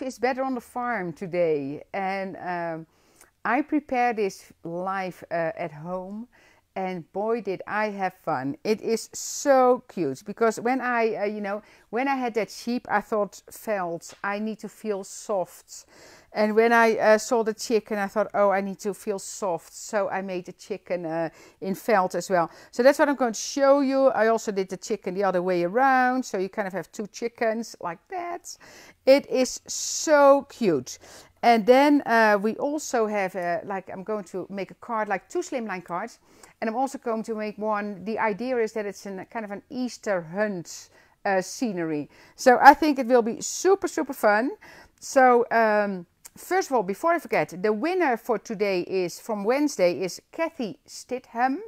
life is better on the farm today, and um, I prepared this live uh, at home and boy did i have fun. It is so cute because when i uh, you know when i had that sheep i thought felt i need to feel soft and when i uh, saw the chicken i thought oh i need to feel soft so i made the chicken uh, in felt as well so that's what i'm going to show you i also did the chicken the other way around so you kind of have two chickens like that it is so cute and then uh, we also have, a, like, I'm going to make a card, like two slimline cards. And I'm also going to make one. The idea is that it's a kind of an Easter hunt uh, scenery. So I think it will be super, super fun. So, um, first of all, before I forget, the winner for today is from Wednesday is Kathy Stidham.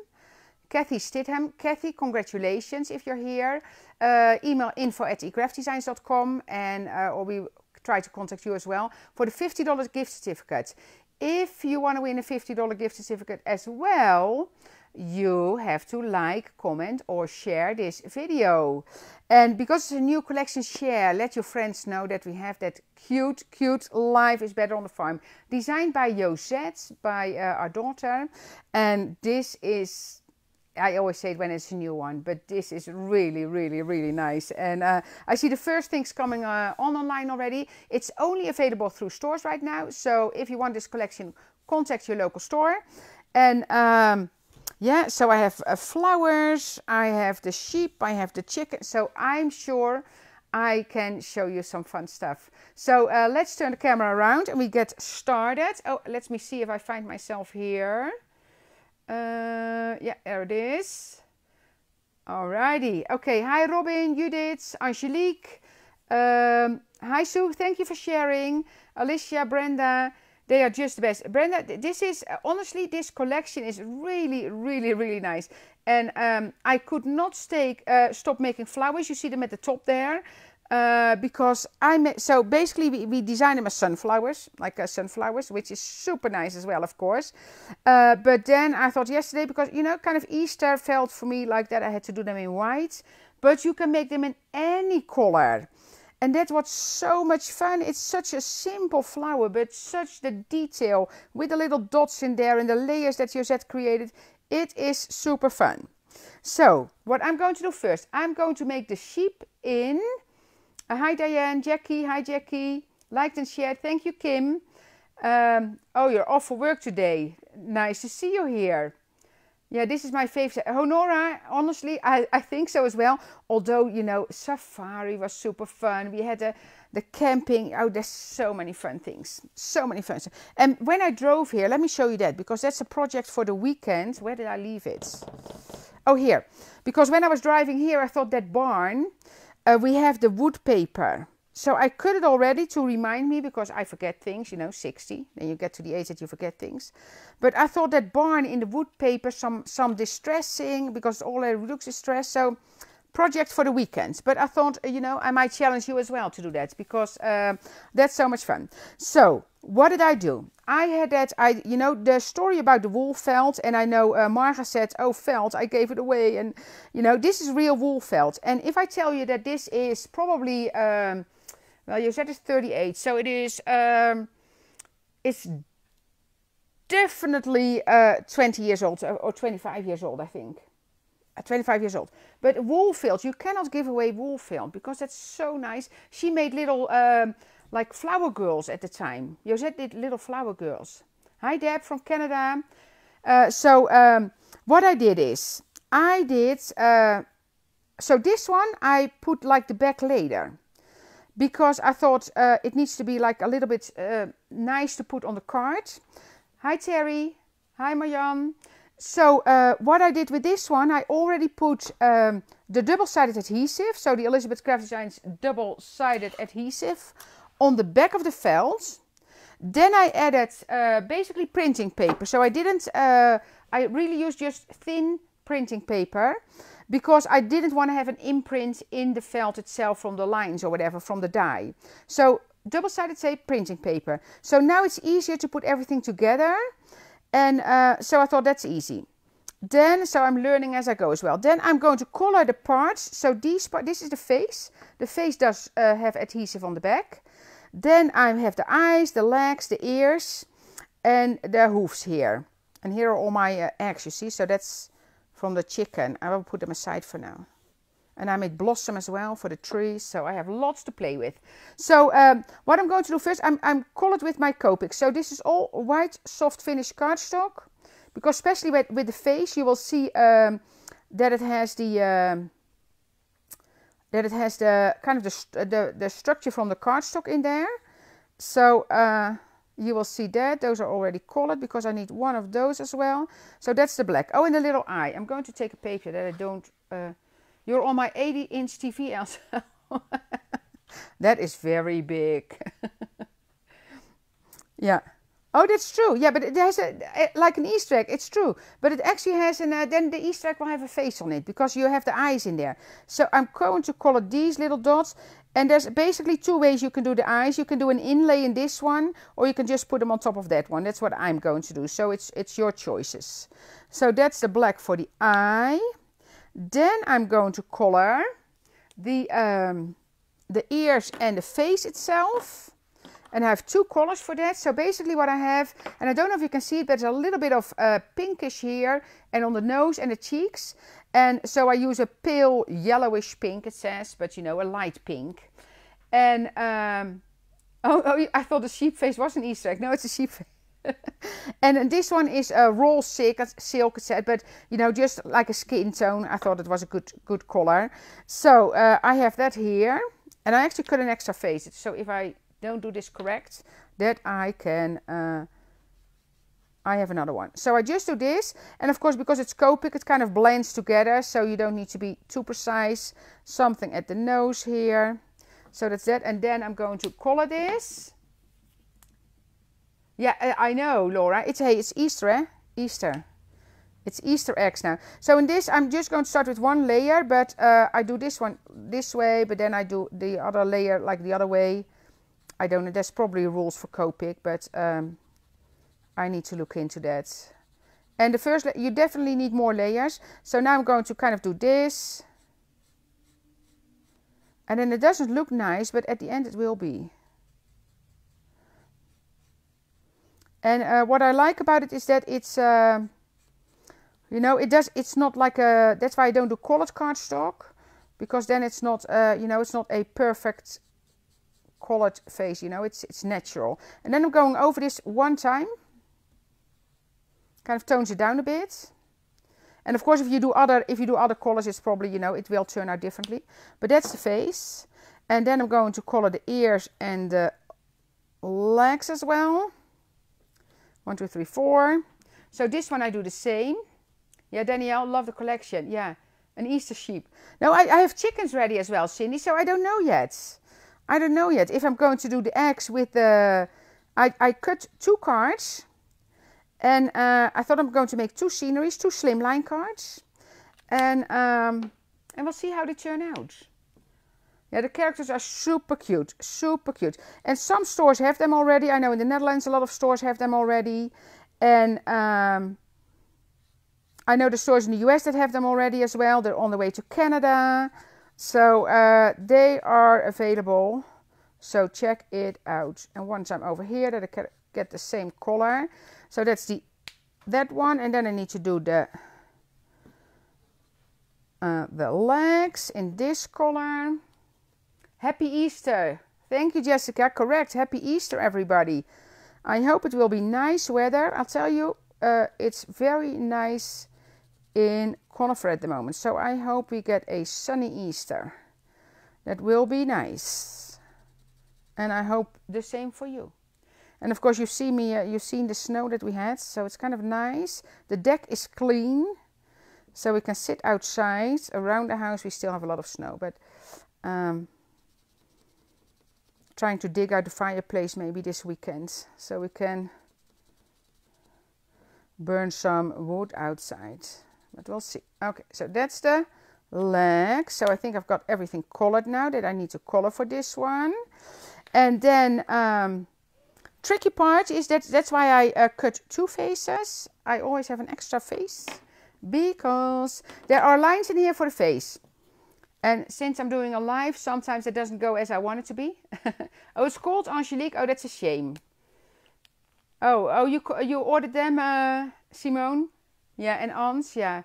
Kathy Stidham. Kathy, congratulations if you're here. Uh, email info at ecraftdesigns.com and uh, or we try to contact you as well for the $50 gift certificate. If you want to win a $50 gift certificate as well, you have to like, comment, or share this video. And because it's a new collection, share. Let your friends know that we have that cute, cute Life is Better on the Farm. Designed by Josette, by uh, our daughter. And this is I always say it when it's a new one, but this is really, really, really nice. And uh, I see the first things coming uh, on online already. It's only available through stores right now. So if you want this collection, contact your local store. And um, yeah, so I have uh, flowers, I have the sheep, I have the chicken. So I'm sure I can show you some fun stuff. So uh, let's turn the camera around and we get started. Oh, let me see if I find myself here. Uh, yeah, there it is. Alrighty. Okay. Hi, Robin, Judith, Angelique. Um, hi, Sue. Thank you for sharing. Alicia, Brenda. They are just the best. Brenda, this is honestly, this collection is really, really, really nice. And um, I could not stay, uh, stop making flowers. You see them at the top there. Uh, because I made, so basically we, we designed them as sunflowers, like uh, sunflowers, which is super nice as well, of course. Uh, but then I thought yesterday, because you know, kind of Easter felt for me like that, I had to do them in white. But you can make them in any color. And that was so much fun. It's such a simple flower, but such the detail with the little dots in there and the layers that Josette created. It is super fun. So, what I'm going to do first, I'm going to make the sheep in uh, hi Diane, Jackie, hi Jackie. Liked and shared. Thank you, Kim. Um, oh, you're off for work today. Nice to see you here. Yeah, this is my favorite. Honora, honestly, I, I think so as well. Although, you know, safari was super fun. We had a, the camping. Oh, there's so many fun things. So many fun. And when I drove here, let me show you that because that's a project for the weekend. Where did I leave it? Oh, here. Because when I was driving here, I thought that barn uh, we have the wood paper. So I cut it already to remind me because I forget things, you know, 60. Then you get to the age that you forget things. But I thought that barn in the wood paper, some some distressing because all it looks distressed. So project for the weekend. But I thought, you know, I might challenge you as well to do that because uh, that's so much fun. So what did I do? I had that, I, you know, the story about the wool felt, and I know uh, Marga said, oh, felt, I gave it away. And, you know, this is real wool felt. And if I tell you that this is probably, um, well, said it's 38, so it is, um, it's definitely uh, 20 years old or 25 years old, I think. Uh, 25 years old. But wool felt, you cannot give away wool felt because that's so nice. She made little, um, like flower girls at the time. Josette did little flower girls. Hi Deb from Canada. Uh, so um, what I did is I did uh, so this one I put like the back later because I thought uh, it needs to be like a little bit uh, nice to put on the card. Hi Terry. Hi Marjan. So uh, what I did with this one, I already put um, the double-sided adhesive, so the Elizabeth Craft Designs double-sided adhesive on the back of the felt. Then I added uh, basically printing paper. So I didn't, uh, I really used just thin printing paper because I didn't want to have an imprint in the felt itself from the lines or whatever from the die. So double-sided tape, printing paper. So now it's easier to put everything together. And uh, so I thought that's easy. Then, so I'm learning as I go as well. Then I'm going to color the parts. So these part, this is the face. The face does uh, have adhesive on the back. Then I have the eyes, the legs, the ears, and the hooves here. And here are all my uh, eggs, you see. So that's from the chicken. I will put them aside for now. And I made blossom as well for the trees. So I have lots to play with. So um, what I'm going to do first, I'm, I'm colored with my Copic. So this is all white soft finish cardstock. Because especially with, with the face, you will see um, that it has the... Um, that it has the kind of the, the, the structure from the cardstock in there. So uh, you will see that. Those are already colored because I need one of those as well. So that's the black. Oh, and the little eye. I'm going to take a paper that I don't... Uh, you're on my 80 inch TV, Elsa. that is very big. yeah. Oh, that's true. Yeah, but it has a, like an Easter egg. It's true, but it actually has an. Uh, then the Easter egg will have a face on it because you have the eyes in there. So I'm going to color these little dots, and there's basically two ways you can do the eyes. You can do an inlay in this one, or you can just put them on top of that one. That's what I'm going to do. So it's it's your choices. So that's the black for the eye. Then I'm going to color the um, the ears and the face itself and I have two colors for that. So basically what I have, and I don't know if you can see it, but there's a little bit of uh, pinkish here and on the nose and the cheeks. And so I use a pale yellowish pink, it says, but you know, a light pink. And, um, oh, oh, I thought the sheep face was an Easter egg. No, it's a sheep face. and this one is a raw silk, silk set, but you know, just like a skin tone. I thought it was a good, good color. So uh, I have that here, and I actually cut an extra face. So if I don't do this correct, that I can, uh, I have another one. So I just do this, and of course, because it's Copic, it kind of blends together, so you don't need to be too precise. Something at the nose here. So that's that, and then I'm going to color this. Yeah, I know, Laura. It's hey, it's Easter, eh? Easter. It's Easter eggs now. So in this, I'm just going to start with one layer, but uh, I do this one this way, but then I do the other layer like the other way. I don't know, there's probably rules for Copic, but um, I need to look into that. And the first, you definitely need more layers. So now I'm going to kind of do this. And then it doesn't look nice, but at the end it will be. And uh, what I like about it is that it's, uh, you know, it does, it's not like a, that's why I don't do colored cardstock. Because then it's not, uh, you know, it's not a perfect colored face, you know, it's, it's natural. And then I'm going over this one time, kind of tones it down a bit. And of course, if you do other, if you do other colors, it's probably, you know, it will turn out differently. But that's the face. And then I'm going to color the ears and the legs as well. One, two, three, four. So this one I do the same. Yeah, Danielle, love the collection. Yeah, an Easter sheep. No, I, I have chickens ready as well, Cindy, so I don't know yet. I don't know yet if I'm going to do the eggs with the... I, I cut two cards and uh, I thought I'm going to make two sceneries, two slimline cards. And, um, and we'll see how they turn out. Yeah, the characters are super cute, super cute. And some stores have them already. I know in the Netherlands a lot of stores have them already. And um, I know the stores in the US that have them already as well. They're on the way to Canada. So uh, they are available. So check it out. And once I'm over here, that I can get the same color. So that's the that one, and then I need to do the uh, the legs in this color. Happy Easter! Thank you, Jessica. Correct. Happy Easter, everybody. I hope it will be nice weather. I'll tell you, uh, it's very nice in Conifer at the moment. So I hope we get a sunny Easter. That will be nice. And I hope the same for you. And of course, you see me, uh, you've seen the snow that we had, so it's kind of nice. The deck is clean, so we can sit outside. Around the house, we still have a lot of snow, but um, trying to dig out the fireplace maybe this weekend, so we can burn some wood outside but we'll see. Okay, so that's the leg. So I think I've got everything colored now that I need to color for this one. And then um, tricky part is that that's why I uh, cut two faces. I always have an extra face because there are lines in here for the face. And since I'm doing a live, sometimes it doesn't go as I want it to be. oh, it's called Angelique. Oh, that's a shame. Oh, oh, you you ordered them, uh, Simone? Yeah, and Ans, yeah.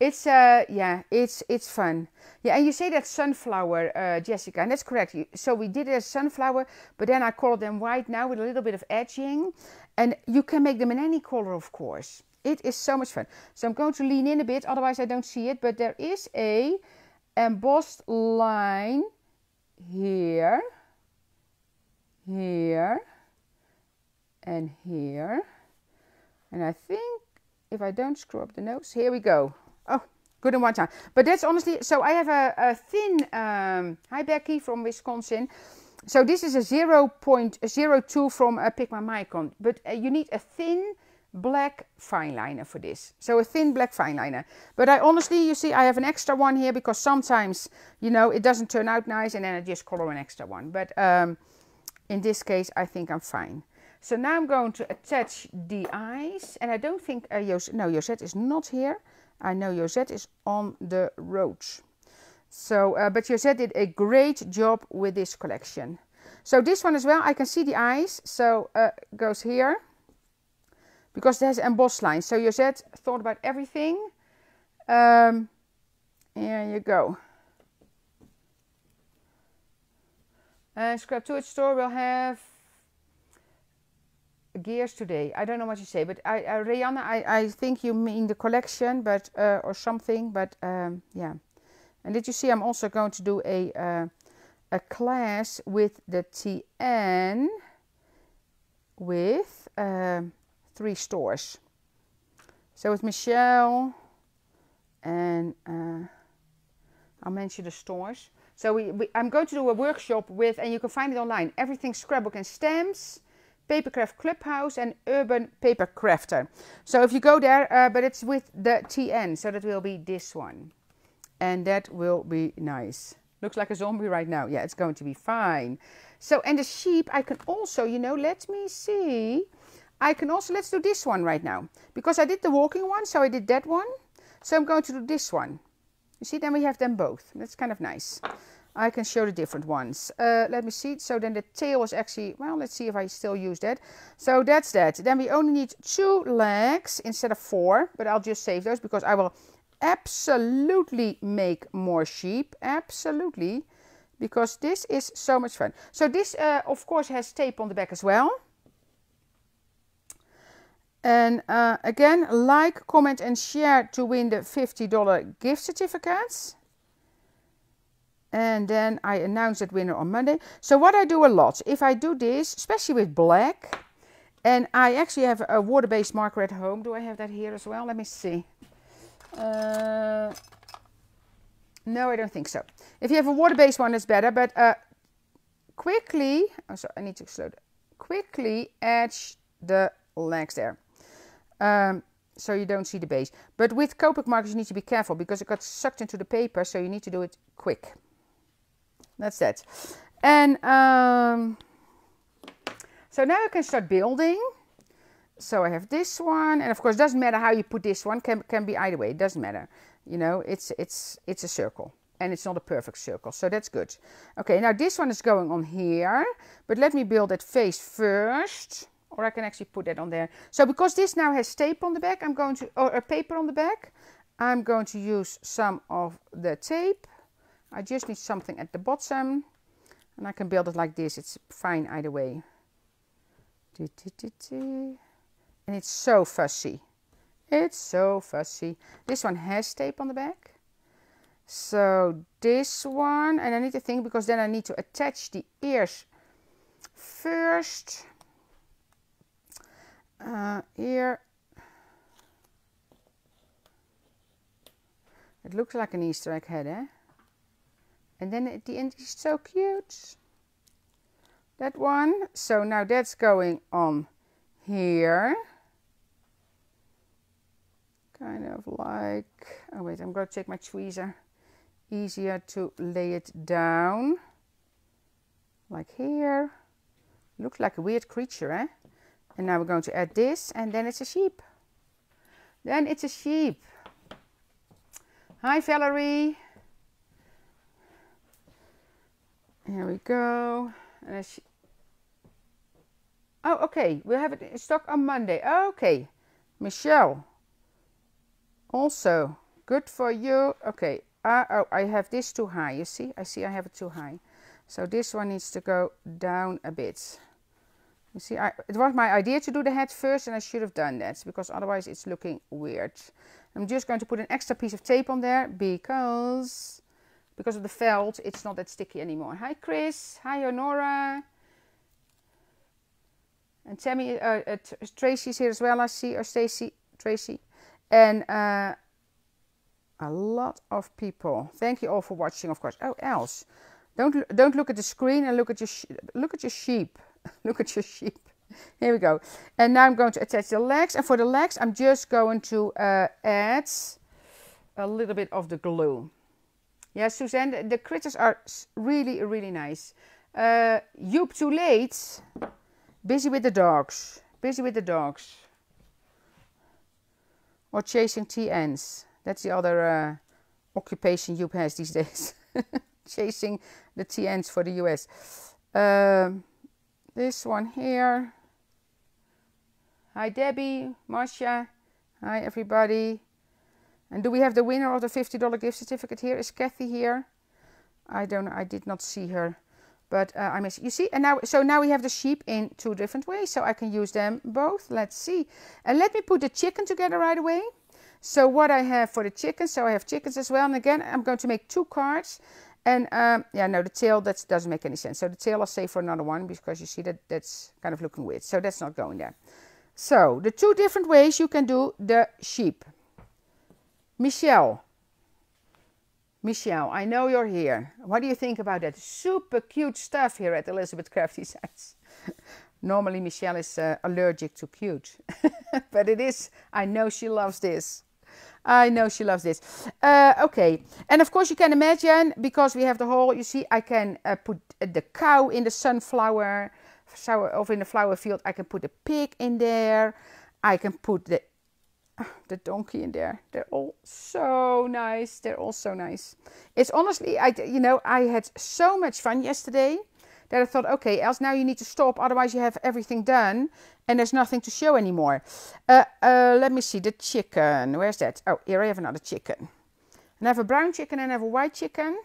It's uh, yeah, it's it's fun. Yeah, and you say that sunflower, uh, Jessica, and that's correct. So we did as sunflower, but then I colored them white now with a little bit of edging, and you can make them in any color, of course. It is so much fun. So I'm going to lean in a bit, otherwise I don't see it. But there is a embossed line here, here, and here. And I think if I don't screw up the nose, here we go. Oh, good in one time. But that's honestly, so I have a, a thin, um, hi Becky from Wisconsin. So this is a 0 0.02 from uh, Pigma Micron. But uh, you need a thin black fine liner for this. So a thin black fine liner. But I honestly, you see, I have an extra one here because sometimes, you know, it doesn't turn out nice and then I just color an extra one. But um, in this case, I think I'm fine. So now I'm going to attach the eyes. And I don't think, uh, Jos no, Josette is not here. I know Josette is on the road. So, uh, but Josette did a great job with this collection. So this one as well, I can see the eyes. So uh, goes here because there's embossed lines. So Josette thought about everything. Um, here you go. Uh, Scrap to it store will have gears today. I don't know what you say, but I, uh, Reanna, I, I think you mean the collection, but uh, or something. But um, yeah. And did you see? I'm also going to do a uh, a class with the TN with. Um, three stores. So with Michelle, and uh, I'll mention the stores. So we, we, I'm going to do a workshop with, and you can find it online, everything scrapbook and stamps, Papercraft Clubhouse and Urban Paper Crafter. So if you go there, uh, but it's with the TN, so that will be this one. And that will be nice. Looks like a zombie right now. Yeah, it's going to be fine. So, and the sheep, I can also, you know, let me see. I can also, let's do this one right now. Because I did the walking one, so I did that one. So I'm going to do this one. You see, then we have them both. That's kind of nice. I can show the different ones. Uh, let me see. So then the tail is actually, well, let's see if I still use that. So that's that. Then we only need two legs instead of four, but I'll just save those because I will absolutely make more sheep. Absolutely. Because this is so much fun. So this, uh, of course, has tape on the back as well. And uh, again, like, comment and share to win the $50 gift certificates. And then I announce that winner on Monday. So what I do a lot, if I do this, especially with black, and I actually have a water-based marker at home. Do I have that here as well? Let me see. Uh, no, I don't think so. If you have a water-based one, it's better. But uh, quickly, oh, sorry, I need to slow down. Quickly etch the legs there um, so you don't see the base. But with Copic markers you need to be careful because it got sucked into the paper, so you need to do it quick. That's that. And um, so now I can start building. So I have this one, and of course, doesn't matter how you put this one. Can can be either way. It doesn't matter. You know, it's it's it's a circle, and it's not a perfect circle, so that's good. Okay, now this one is going on here, but let me build that face first or I can actually put that on there. So because this now has tape on the back, I'm going to, or a paper on the back, I'm going to use some of the tape. I just need something at the bottom and I can build it like this. It's fine either way. And it's so fussy. It's so fussy. This one has tape on the back. So this one, and I need to think because then I need to attach the ears first uh, here it looks like an Easter egg head, eh? And then at the end is so cute. That one. So now that's going on here. Kind of like, oh wait, I'm going to take my tweezer. Easier to lay it down. Like here. Looks like a weird creature, eh? And now we're going to add this and then it's a sheep. Then it's a sheep. Hi Valerie. Here we go. And oh, okay. We'll have it in stock on Monday. Okay. Michelle. Also, good for you. Okay. Uh, oh, I have this too high. You see? I see I have it too high. So this one needs to go down a bit. You see, I, it was my idea to do the head first and I should have done that because otherwise it's looking weird. I'm just going to put an extra piece of tape on there because because of the felt, it's not that sticky anymore. Hi, Chris. Hi, Honora. And Tammy, uh, uh, Tracy's here as well, I see, or Stacy, Tracy. And uh, a lot of people. Thank you all for watching, of course. Oh, else. Don't, don't look at the screen and look at your, look at your sheep. look at your sheep. Here we go. And now I'm going to attach the legs. And for the legs, I'm just going to uh, add a little bit of the glue. Yeah, Suzanne, the critters are really, really nice. Uh, Joop too late. Busy with the dogs. Busy with the dogs. Or chasing TNs. That's the other uh, occupation Joop has these days. chasing the TNs for the US. Uh, this one here. Hi Debbie, Marcia. Hi everybody. And do we have the winner of the $50 gift certificate here? Is Kathy here? I don't know. I did not see her. But uh, I miss, you see, and now, so now we have the sheep in two different ways. So I can use them both. Let's see. And let me put the chicken together right away. So what I have for the chickens, so I have chickens as well. And again, I'm going to make two cards. And um, yeah, no, the tail, that doesn't make any sense. So the tail I'll save for another one because you see that that's kind of looking weird. So that's not going there. So the two different ways you can do the sheep. Michelle. Michelle, I know you're here. What do you think about that? Super cute stuff here at Elizabeth Crafty Designs. Normally, Michelle is uh, allergic to cute, but it is. I know she loves this. I know she loves this. Uh, okay, and of course you can imagine because we have the whole. You see, I can uh, put the cow in the sunflower, or in the flower field. I can put the pig in there. I can put the the donkey in there. They're all so nice. They're all so nice. It's honestly, I you know, I had so much fun yesterday that I thought, okay, else now you need to stop, otherwise you have everything done and there's nothing to show anymore. Uh, uh, let me see the chicken. Where's that? Oh, here I have another chicken. And I have a brown chicken and I have a white chicken.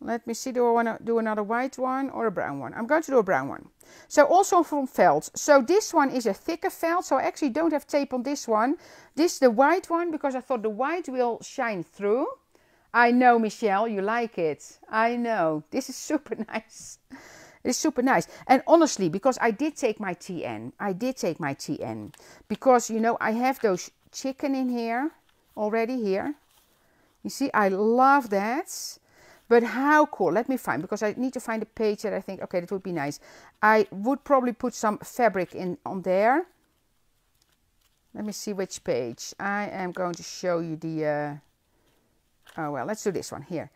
Let me see, do I want to do another white one or a brown one? I'm going to do a brown one. So also from felt. So this one is a thicker felt. So I actually don't have tape on this one. This is the white one because I thought the white will shine through. I know, Michelle, you like it. I know. This is super nice. It's super nice. And honestly, because I did take my TN, I did take my TN. Because, you know, I have those chicken in here already here. You see, I love that. But how cool, let me find, because I need to find a page that I think, okay, that would be nice. I would probably put some fabric in on there. Let me see which page. I am going to show you the, uh, oh well, let's do this one here.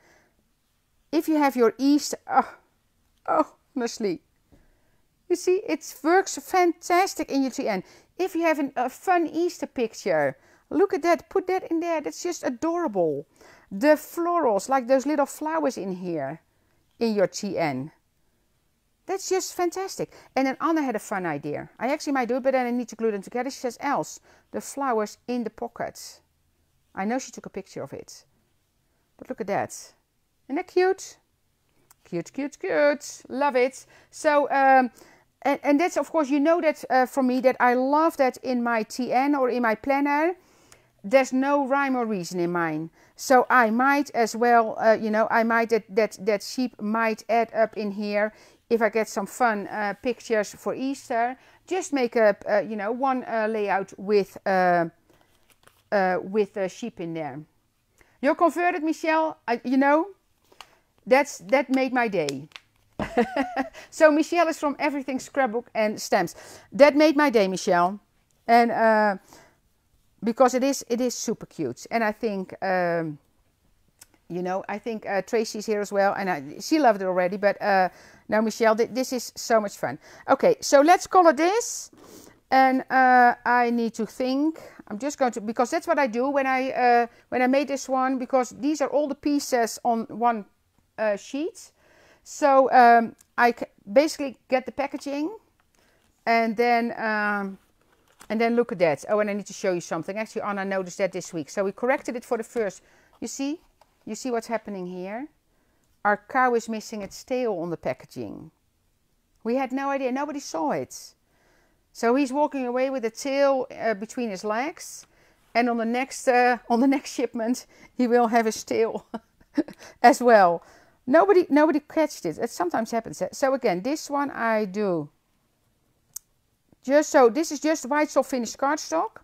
If you have your Easter, oh, oh, honestly. You see, it works fantastic in your TN. If you have an, a fun Easter picture, look at that, put that in there. That's just adorable. The florals, like those little flowers in here, in your TN. That's just fantastic. And then Anna had a fun idea. I actually might do it, but then I need to glue them together. She says, else, the flowers in the pockets. I know she took a picture of it. But look at that. Isn't that cute? Cute, cute, cute. Love it. So, um, and, and that's, of course, you know that uh, me that I love that in my TN or in my planner there's no rhyme or reason in mine. So I might as well, uh, you know, I might, that, that, that sheep might add up in here if I get some fun uh, pictures for Easter. Just make up, uh, you know, one uh, layout with, uh, uh, with a sheep in there. You're converted, Michelle, I, you know, that's, that made my day. so Michelle is from Everything Scrapbook and Stamps. That made my day, Michelle. And because it is it is super cute. And i think um, you know i think uh, tracy's here as well and I, she loved it already but uh, now michelle th this is so much fun. Okay so let's color this. And uh, i need to think. I'm just going to because that's what i do when i uh, when i made this one because these are all the pieces on one uh, sheet. So um, I basically get the packaging and then um, and then look at that. Oh, and I need to show you something. Actually, Anna noticed that this week. So we corrected it for the first. You see? You see what's happening here? Our cow is missing its tail on the packaging. We had no idea. Nobody saw it. So he's walking away with the tail uh, between his legs. And on the next uh, on the next shipment, he will have his tail as well. Nobody nobody catched it. It sometimes happens. So again, this one I do just so this is just white soft finished cardstock.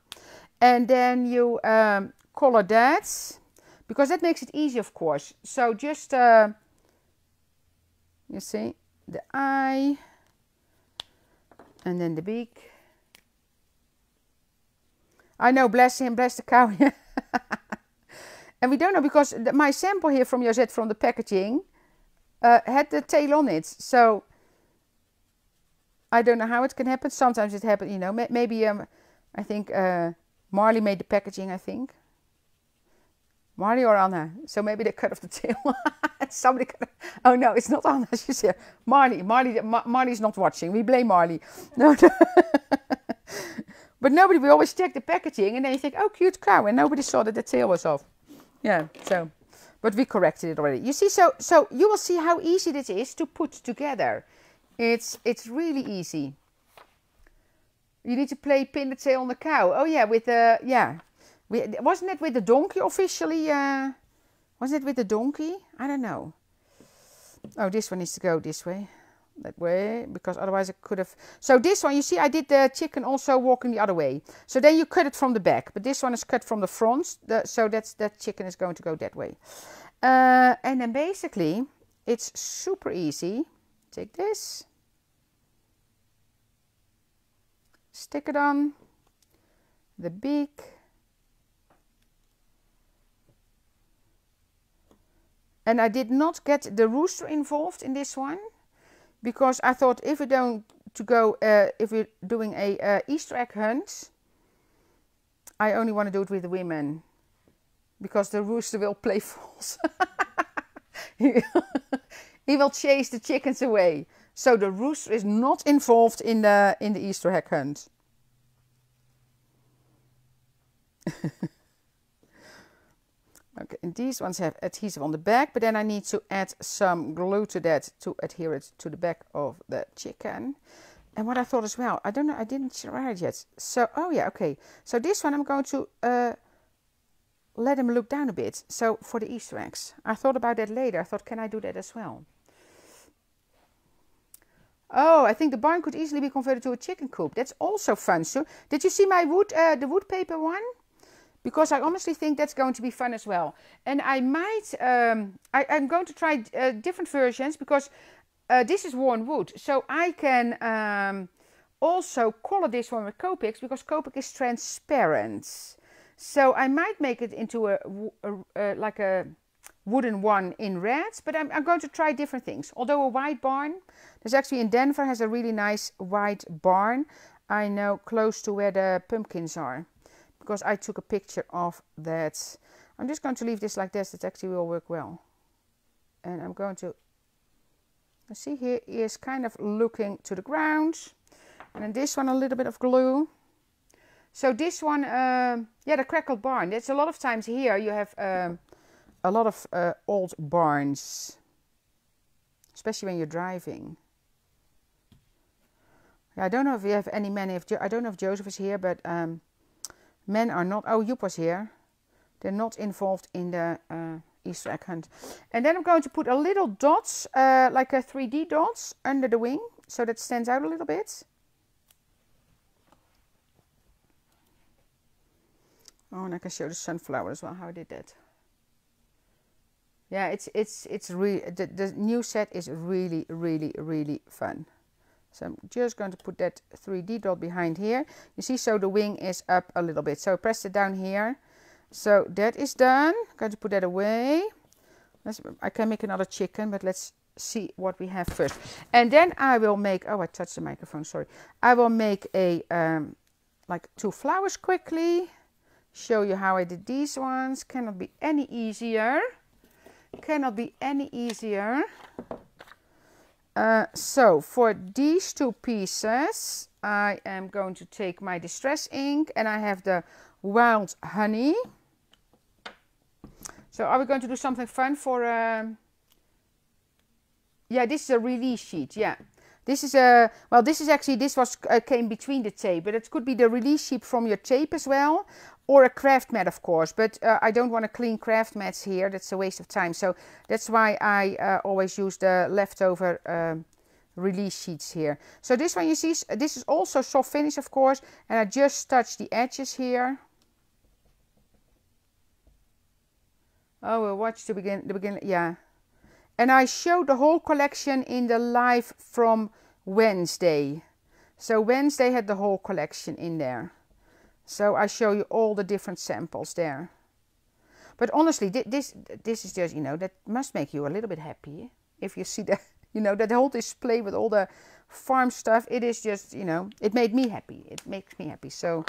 And then you um, color that because that makes it easy of course. So just uh, you see the eye and then the beak. I know bless him bless the cow. And we don't know because the, my sample here from Josette from the packaging uh, had the tail on it. So I don't know how it can happen. Sometimes it happens, you know. Maybe um, I think uh, Marley made the packaging. I think Marley or Anna. So maybe they cut off the tail. Somebody. Cut, oh no, it's not Anna. She's here. Marley. Marley. Ma- Marley's not watching. We blame Marley. No. no. but nobody. We always check the packaging, and then you think, oh, cute cow, and nobody saw that the tail was off. Yeah. So, but we corrected it already. You see, so so you will see how easy this is to put together. It's it's really easy. You need to play pin the tail on the cow. Oh yeah, with the yeah, we, wasn't it with the donkey officially? Uh, wasn't it with the donkey? I don't know. Oh, this one needs to go this way, that way, because otherwise I could have. So this one, you see, I did the chicken also walking the other way. So then you cut it from the back, but this one is cut from the front. The, so that's that chicken is going to go that way. Uh, and then basically, it's super easy take this, stick it on the beak, and I did not get the rooster involved in this one because I thought if we don't to go uh, if we're doing a uh, Easter egg hunt, I only want to do it with the women because the rooster will play false. He will chase the chickens away. So the rooster is not involved in the in the Easter egg hunt. okay, and these ones have adhesive on the back, but then I need to add some glue to that to adhere it to the back of the chicken. And what I thought as well, I don't know, I didn't try it yet. So, oh yeah, okay. So this one I'm going to uh, let him look down a bit. So for the Easter eggs, I thought about that later. I thought, can I do that as well? Oh, I think the barn could easily be converted to a chicken coop. That's also fun. So, did you see my wood, uh, the wood paper one? Because I honestly think that's going to be fun as well. And I might, um, I, am going to try uh, different versions because uh, this is worn wood. So I can um, also color this one with Copics because Copic is transparent. So I might make it into a, a, a like a wooden one in red, but I'm, I'm, going to try different things. Although a white barn, there's actually in Denver has a really nice white barn. I know close to where the pumpkins are because I took a picture of that. I'm just going to leave this like this. It actually will work well. And I'm going to see here he is kind of looking to the ground. And then this one a little bit of glue. So this one, uh, yeah, the crackled barn. There's a lot of times here you have um, a lot of uh, old barns, especially when you're driving. I don't know if we have any men. If jo I don't know if Joseph is here, but um, men are not. Oh, Joep was here. They're not involved in the uh, Easter egg hunt. And then I'm going to put a little dots, uh, like a 3D dots, under the wing, so that stands out a little bit. Oh, and I can show the sunflower as well. How I did that. Yeah, it's it's it's really the, the new set is really really really fun. So I'm just going to put that 3D dot behind here. You see, so the wing is up a little bit. So I press it down here. So that is done. I'm going to put that away. Let's, I can make another chicken, but let's see what we have first. And then I will make, oh, I touched the microphone, sorry. I will make a, um, like two flowers quickly. Show you how I did these ones. Cannot be any easier cannot be any easier. Uh, so for these two pieces, I am going to take my Distress ink and I have the Wild Honey. So are we going to do something fun for... Um, yeah, this is a release sheet, yeah. This is a, well, this is actually, this was uh, came between the tape, but it could be the release sheet from your tape as well, or a craft mat, of course. But uh, I don't want to clean craft mats here. That's a waste of time. So that's why I uh, always use the leftover um, release sheets here. So this one you see, this is also soft finish, of course, and I just touch the edges here. Oh, we'll watch the begin, the begin, yeah. And I showed the whole collection in the live from Wednesday. So Wednesday had the whole collection in there. So I show you all the different samples there. But honestly, this this is just, you know, that must make you a little bit happy. If you see the, you know, that whole display with all the farm stuff, it is just, you know, it made me happy. It makes me happy. So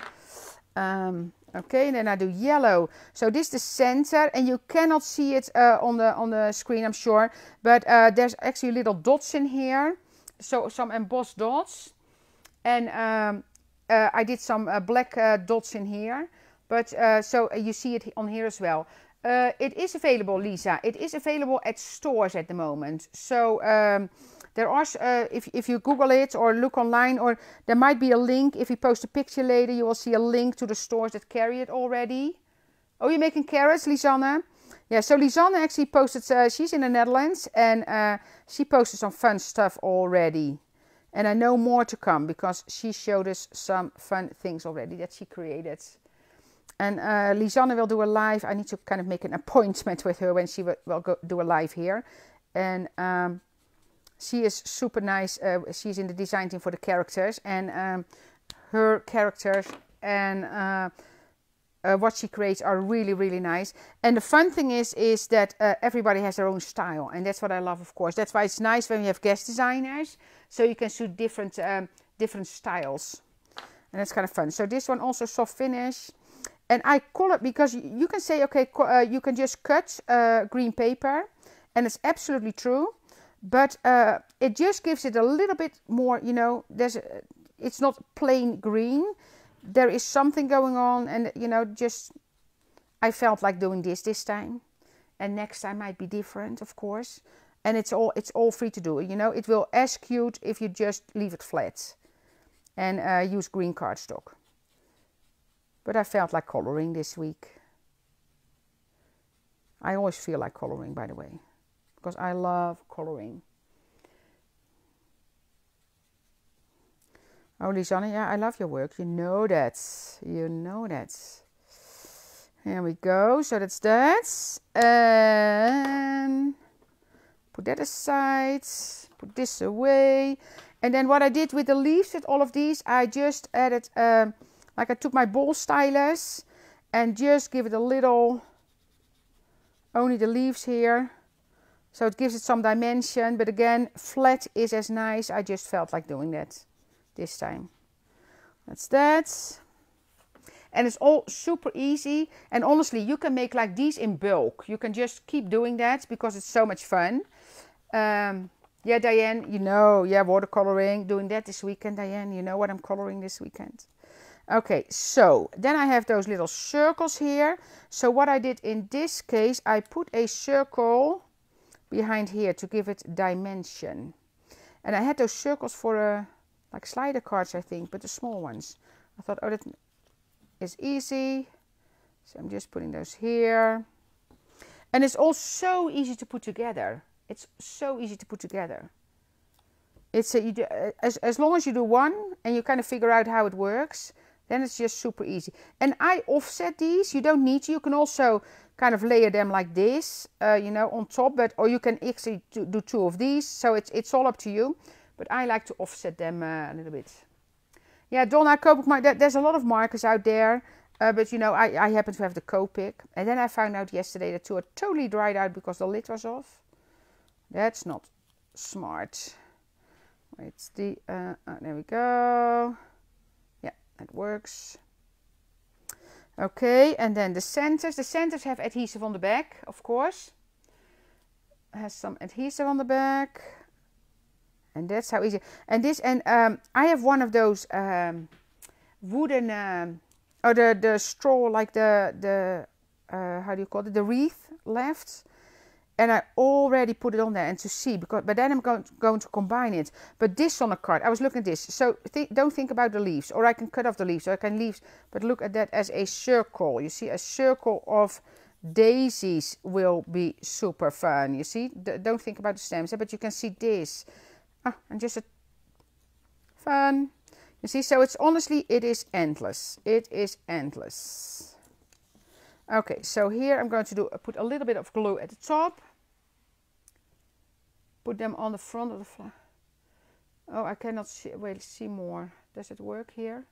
um, okay, and then I do yellow. So this is the center, and you cannot see it uh, on the on the screen, I'm sure. But uh, there's actually little dots in here, so some embossed dots, and um, uh, I did some uh, black uh, dots in here. But uh, so you see it on here as well. it is available, Lisa. It is available at stores at the moment. So. Um, there are, uh, if, if you Google it or look online, or there might be a link. If you post a picture later, you will see a link to the stores that carry it already. Oh, you're making carrots, Lisanne? Yeah, so Lisanne actually posted, uh, she's in the Netherlands, and uh, she posted some fun stuff already. And I know more to come because she showed us some fun things already that she created. And uh, Lisanne will do a live. I need to kind of make an appointment with her when she will, will go do a live here. And um, she is super nice. Uh, she's in the design team for the characters, and um, her characters and uh, uh, what she creates are really, really nice. And the fun thing is, is that uh, everybody has their own style, and that's what I love, of course. That's why it's nice when we have guest designers, so you can shoot different, um, different styles, and that's kind of fun. So this one also soft finish. And I call it because you can say, okay, uh, you can just cut uh, green paper, and it's absolutely true but uh, it just gives it a little bit more you know there's a, it's not plain green. There is something going on and you know just i felt like doing this this time. And next time might be different of course. And it's all it's all free to do you know. It will as cute if you just leave it flat and uh, use green cardstock. But i felt like coloring this week. I always feel like coloring by the way because I love coloring. Oh, Lisanne, yeah, I love your work. You know that. You know that. Here we go. So that's that. And put that aside. Put this away. And then what I did with the leaves with all of these, I just added, um, like I took my ball stylus and just give it a little, only the leaves here. So it gives it some dimension, but again, flat is as nice. I just felt like doing that this time. That's that. And it's all super easy. And honestly, you can make like these in bulk. You can just keep doing that because it's so much fun. Um, yeah, Diane, you know, yeah, watercoloring, doing that this weekend, Diane. You know what I'm coloring this weekend. Okay, so then I have those little circles here. So what I did in this case, I put a circle behind here to give it dimension. And I had those circles for uh, like slider cards, I think, but the small ones. I thought, oh, that is easy. So I'm just putting those here. And it's all so easy to put together. It's so easy to put together. It's a, do, as, as long as you do one and you kind of figure out how it works, then it's just super easy. And I offset these. You don't need to. You can also kind of layer them like this, uh, you know, on top. But or you can actually do two of these. So it's it's all up to you. But I like to offset them uh, a little bit. Yeah, Donna Copic, there's a lot of markers out there. Uh, but you know, I, I happen to have the Copic. And then I found out yesterday that two are totally dried out because the lid was off. That's not smart. It's the, uh, uh, there we go. That works. Okay, and then the centers. The centers have adhesive on the back, of course. Has some adhesive on the back. and that's how easy and this and um, I have one of those um, wooden um, or the the straw like the the uh, how do you call it the wreath left and I already put it on there and to see because but then I'm going to, going to combine it. But this on a card I was looking at this. So th don't think about the leaves or I can cut off the leaves or I can leaves but look at that as a circle. You see a circle of daisies will be super fun. You see? D don't think about the stems but you can see this. Ah, and just a fun. You see? So it's honestly it is endless. It is endless. Okay so here I'm going to do put a little bit of glue at the top put them on the front of the flower oh I cannot see wait see more. Does it work here?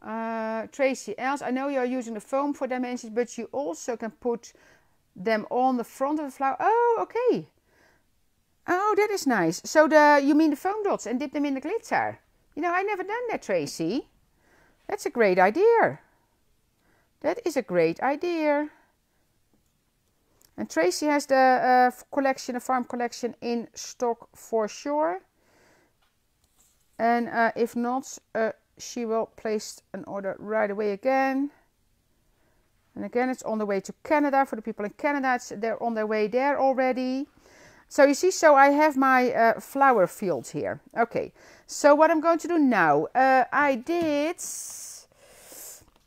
Uh, Tracy Els I know you are using the foam for dimensions but you also can put them on the front of the flower oh okay. Oh that is nice. So the you mean the foam dots and dip them in the glitter? You know I never done that Tracy. That's a great idea. That is a great idea and Tracy has the uh, collection, the farm collection in stock for sure. And uh, if not, uh, she will place an order right away again. And again, it's on the way to Canada. For the people in Canada, they're on their way there already. So you see, so I have my uh, flower field here. Okay, so what I'm going to do now, uh, I did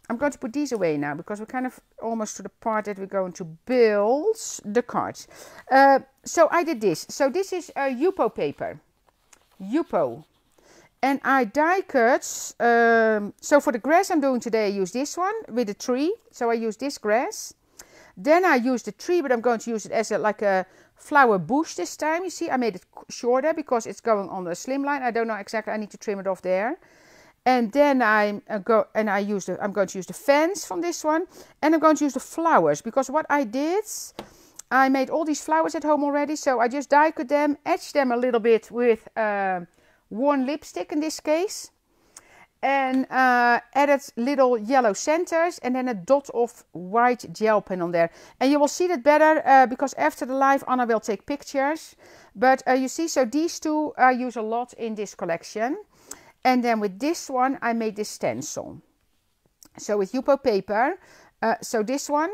I'm going to put these away now because we're kind of almost to the part that we're going to build the cards. Uh, so I did this. So this is a Yupo paper. Yupo. And I die cut. Um, so for the grass I'm doing today, I use this one with a tree. So I use this grass. Then I use the tree, but I'm going to use it as a, like a flower bush this time. You see, I made it shorter because it's going on the slim line. I don't know exactly. I need to trim it off there and then I'm uh, go and I use the I'm going to use the fence from this one and I'm going to use the flowers because what I did I made all these flowers at home already so I just die cut them etched them a little bit with uh, worn lipstick in this case and uh, added little yellow centers and then a dot of white gel pen on there. And you will see that better uh, because after the live Anna will take pictures. But uh, you see so these two I use a lot in this collection and then with this one, I made this stencil. So with Yupo paper, uh, so this one.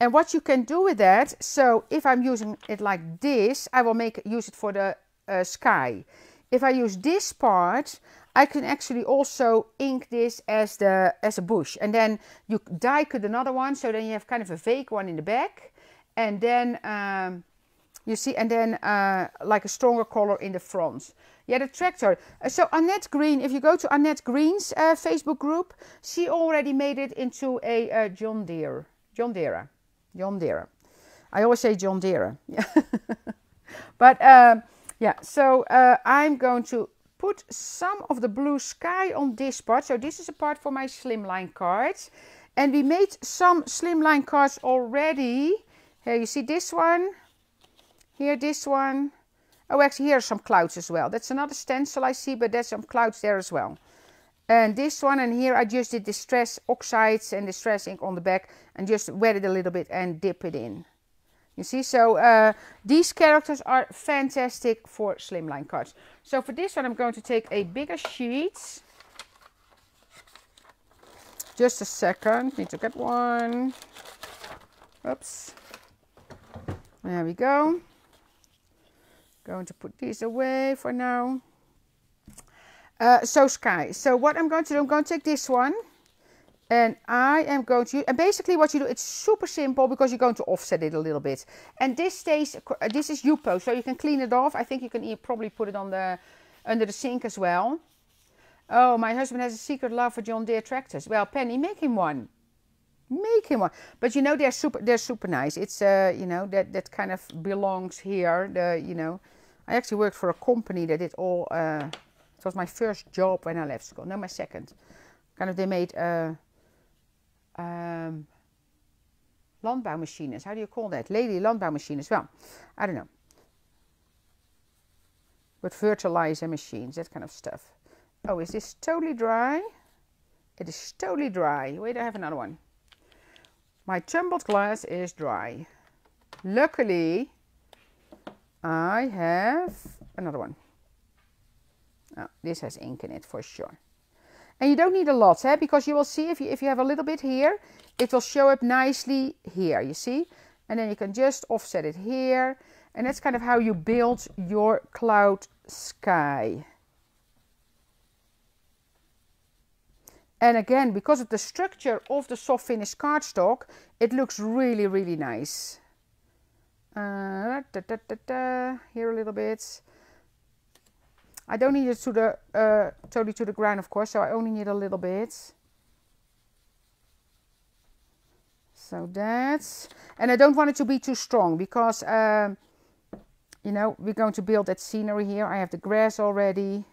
And what you can do with that, so if I'm using it like this, I will make use it for the uh, sky. If I use this part, I can actually also ink this as the as a bush. And then you die cut another one, so then you have kind of a fake one in the back. And then um, you see, and then uh, like a stronger color in the front. Yeah, the tractor. Uh, so Annette Green, if you go to Annette Green's uh, Facebook group, she already made it into a uh, John Deere. John Deere. John Deere. I always say John Deere. but um, yeah, so uh, I'm going to put some of the blue sky on this part. So this is a part for my slimline cards. And we made some slimline cards already. Here you see this one. Here this one. Oh, actually, here are some clouds as well. That's another stencil I see, but there's some clouds there as well. And this one and here I just did distress oxides and distress ink on the back and just wet it a little bit and dip it in. You see, so uh, these characters are fantastic for slimline cards. So for this one, I'm going to take a bigger sheet. Just a second, need to get one. Oops. There we go. Going to put these away for now. Uh, so sky. So what I'm going to do, I'm going to take this one. And I am going to, and basically what you do, it's super simple because you're going to offset it a little bit. And this stays, this is Yupo, so you can clean it off. I think you can probably put it on the, under the sink as well. Oh, my husband has a secret love for John Deere tractors. Well, Penny, make him one. Make him one. But you know, they're super, they're super nice. It's, uh, you know, that, that kind of belongs here, the, you know, I actually worked for a company that did all, uh, it was my first job when I left school, no, my second. Kind of, they made uh, um, landbouwmachines. How do you call that? Lady landbouwmachines. Well, I don't know. But fertilizer machines, that kind of stuff. Oh, is this totally dry? It is totally dry. Wait, I have another one. My tumbled glass is dry. Luckily, I have another one. Oh, this has ink in it for sure. And you don't need a lot, eh? because you will see if you, if you have a little bit here, it will show up nicely here, you see? And then you can just offset it here. And that's kind of how you build your cloud sky. And again, because of the structure of the soft finish cardstock, it looks really, really nice. Uh, da, da, da, here a little bit. I don't need it to the uh, totally to the ground, of course, so I only need a little bit. So that's, and I don't want it to be too strong because, um, you know, we're going to build that scenery here. I have the grass already.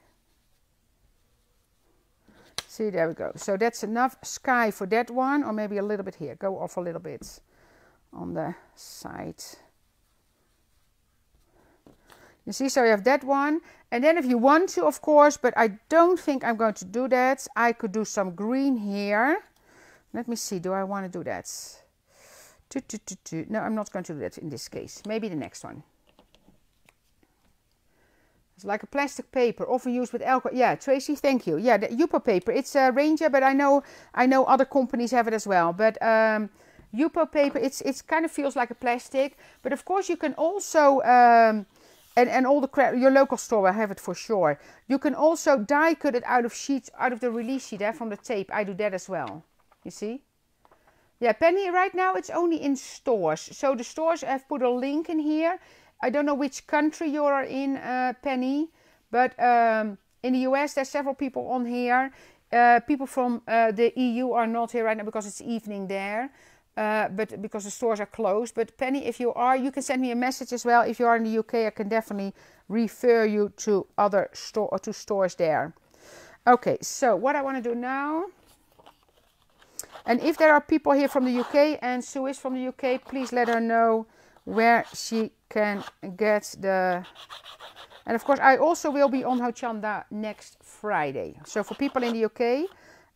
See, there we go. So that's enough sky for that one, or maybe a little bit here. Go off a little bit on the side. You see, so you have that one. And then if you want to, of course, but I don't think I'm going to do that. I could do some green here. Let me see, do I want to do that? No, I'm not going to do that in this case. Maybe the next one. It's like a plastic paper, often used with alcohol. Yeah, Tracy, thank you. Yeah, the Yupo paper. It's a Ranger, but I know I know other companies have it as well. But um, Yupo paper, it's it's kind of feels like a plastic. But of course, you can also um, and and all the your local store will have it for sure. You can also die cut it out of sheets out of the release sheet eh, from the tape. I do that as well. You see? Yeah, Penny. Right now it's only in stores. So the stores have put a link in here. I don't know which country you are in, uh, Penny, but um, in the US there's several people on here. Uh, people from uh, the EU are not here right now because it's evening there. Uh, but because the stores are closed. But Penny, if you are, you can send me a message as well. If you are in the UK, I can definitely refer you to other store or to stores there. Okay, so what I want to do now, and if there are people here from the UK and Sue is from the UK, please let her know where she can get the. And of course, I also will be on Hochanda next Friday. So for people in the UK,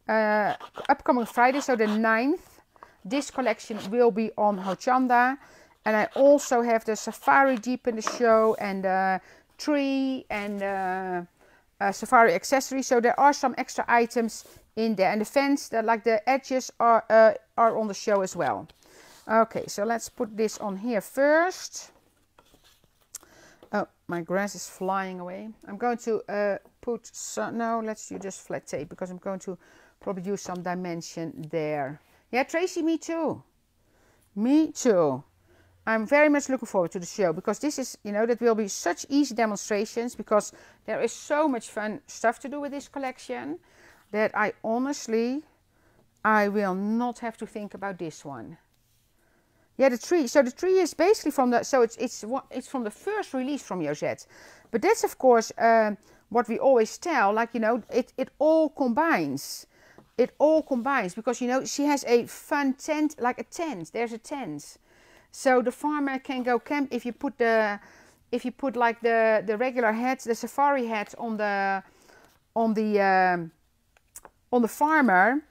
uh, upcoming Friday, so the 9th this collection will be on Hochanda. And I also have the Safari Jeep in the show and the tree and uh, uh, Safari accessory. So there are some extra items in there. And the fence, that like the edges are, uh, are on the show as well. Okay, so let's put this on here first. Oh, my grass is flying away. I'm going to uh, put some, no, let's do just flat tape because I'm going to probably use some dimension there. Yeah, Tracy, me too. Me too. I'm very much looking forward to the show because this is, you know, that will be such easy demonstrations because there is so much fun stuff to do with this collection that I honestly, I will not have to think about this one. Yeah, the tree. So the tree is basically from the, so it's it's it's from the first release from Josette, but that's of course um, what we always tell. Like you know, it it all combines it all combines because you know she has a fun tent like a tent. There's a tent. So the farmer can go camp if you put the if you put like the the regular hats the safari hats on the on the um, on the farmer.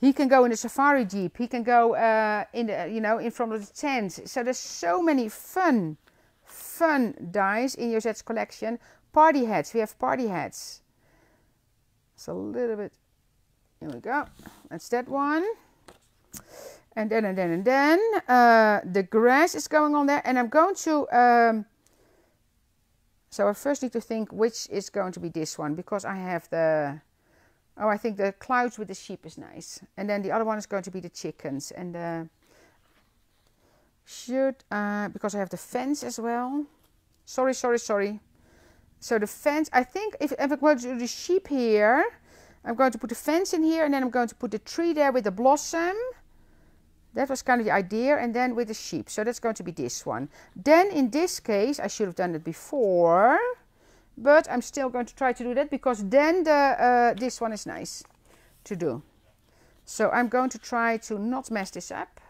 He can go in the safari jeep. He can go uh, in the you know in front of the tent. So there's so many fun fun dies in your Josette's collection. Party hats. We have party hats. It's a little bit here we go. That's that one. And then, and then, and then, uh, the grass is going on there. And I'm going to, um, so I first need to think which is going to be this one. Because I have the, oh, I think the clouds with the sheep is nice. And then the other one is going to be the chickens. And uh, should, uh, because I have the fence as well. Sorry, sorry, sorry. So the fence, I think if, if I'm going to the sheep here, I'm going to put the fence in here and then I'm going to put the tree there with the blossom. That was kind of the idea. And then with the sheep. So that's going to be this one. Then in this case, I should have done it before. But I'm still going to try to do that because then the uh, this one is nice to do. So I'm going to try to not mess this up.